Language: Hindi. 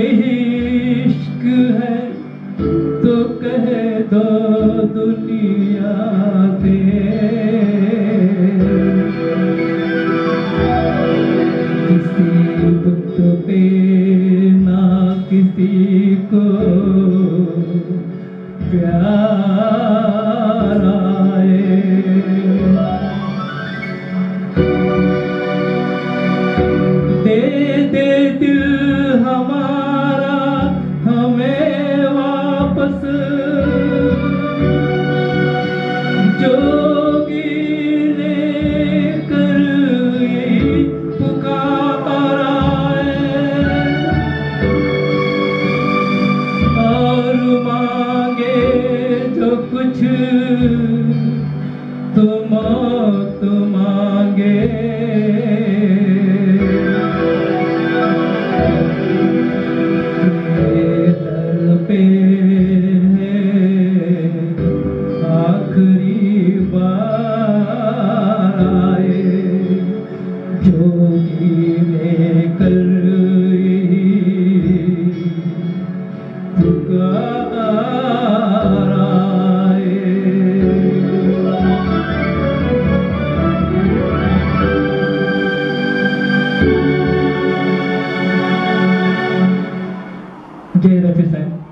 इश्क है तो कह दो दुनिया से। किसी वक्त पे ना किसी को प्यार दे दे दिल हमारा Jai Ravi Sahib.